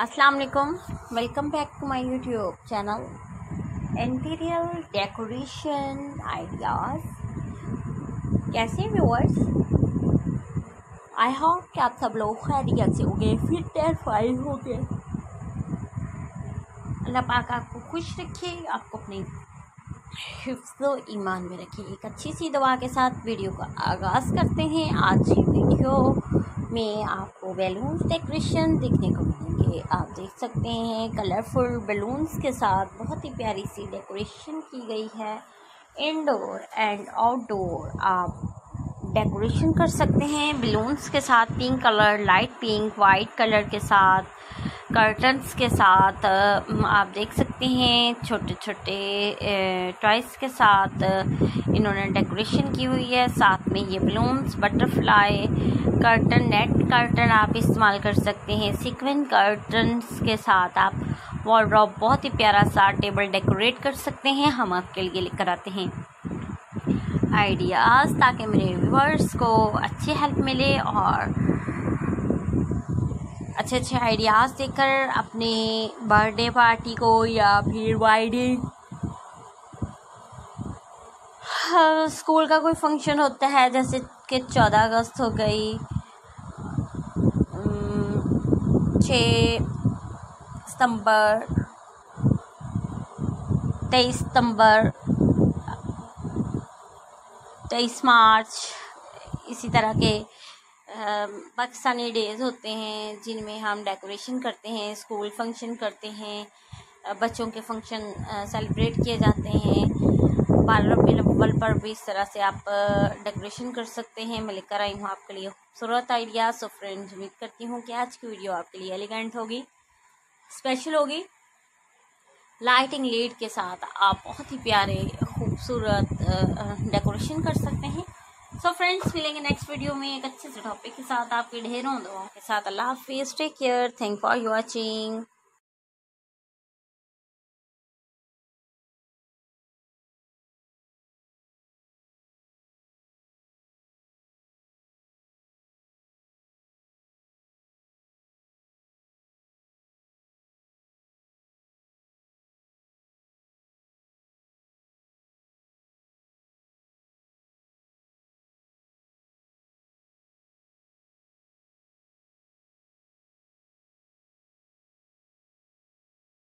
अस्सलाम वालेकुम welcome back to my YouTube channel interior decoration ideas कैसे व्यूअर्स आई होप कि आप सब लोग खैरियत से होंगे फिट एंड फाइन होंगे। अल्लाह पाक आपको खुश रखे, आपको अपने हिफ्ज़ ईमान में रखे। एक अच्छी सी दवा के साथ वीडियो का आगाज़ करते हैं। आज की वीडियो में आपको बैलून्स डेकोरेशन देखने को मिलेंगे। आप देख सकते हैं कलरफुल बैलून्स के साथ बहुत ही प्यारी सी डेकोरेशन की गई है। इंडोर एंड आउटडोर आप डेकोरेशन कर सकते हैं। बलून्स के साथ pink colour light pink white colour के साथ। कर्टन्स के साथ आप देख सकते हैं छोटे छोटे टॉयस के साथ, इन्होंने डेकोरेशन की हुई है, साथ में ये balloons butterfly curtain net curtain आप इस्तेमाल कर सकते हैं सीक्वेंस कर्टन्स के साथ आप वॉलड्रॉप बहुत ही प्यारा सा टेबल डेकोरेट कर सकते हैं, हम आपके लिए लेकर आते हैं। आइडियाज़ ताकि मेरे व्यूवर्स को अच्छी हेल्प मिले और अच्छे अच्छे आइडियाज़ देकर अपने बर्थडे पार्टी को या फिर वाइडिंग स्कूल का कोई फ़ंक्शन होता है, जैसे कि चौदह अगस्त हो गई छ सितंबर, तेईस सितंबर, तेईस मार्च, इसी तरह के पाकिस्तानी डेज़ होते हैं, जिनमें हम डेकोरेशन करते हैं स्कूल फ़ंक्शन करते हैं बच्चों के फ़ंक्शन सेलिब्रेट किए जाते हैं। बारह रबी अव्वल पर भी इस तरह से आप डेकोरेशन कर सकते हैं। मैं लेकर आई हूँ आपके लिए खूबसूरत आइडिया सो फ्रेंड्स उम्मीद करती हूँ कि आज की वीडियो आपके लिए एलिगेंट होगी स्पेशल होगी। लाइटिंग लीड के साथ आप बहुत ही प्यारे, खूबसूरत डेकोरेशन कर सकते हैं। सो फ्रेंड्स मिलेंगे नेक्स्ट वीडियो में एक अच्छे से टॉपिक के साथ। आपके ढेरों दो के साथ। अल्लाह हाफिज़। Take care thank for watching